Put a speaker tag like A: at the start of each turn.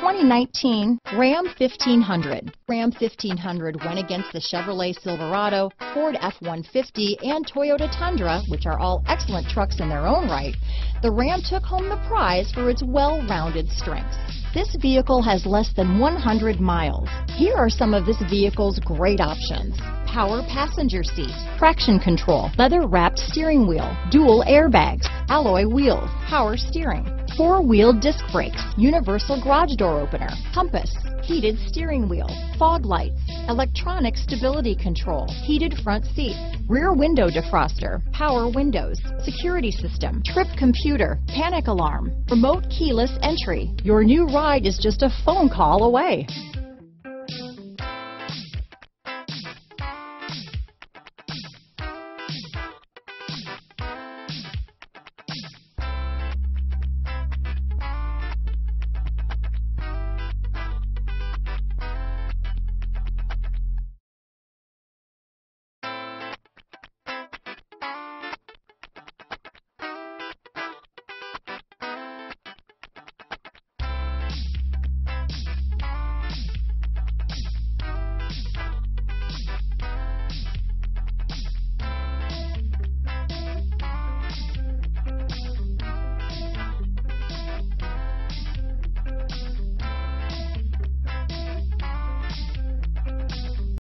A: 2019 Ram 1500. Ram 1500 went against the Chevrolet Silverado, Ford F-150, and Toyota Tundra, which are all excellent trucks in their own right. The Ram took home the prize for its well-rounded strengths. This vehicle has less than 100 miles. Here are some of this vehicle's great options. Power passenger seat, traction control, leather wrapped steering wheel, dual airbags, alloy wheels, power steering, four-wheel disc brakes, universal garage door opener, compass, heated steering wheel, fog lights, electronic stability control, heated front seats, rear window defroster, power windows, security system, trip computer, panic alarm, remote keyless entry. Your new ride is just a phone call away.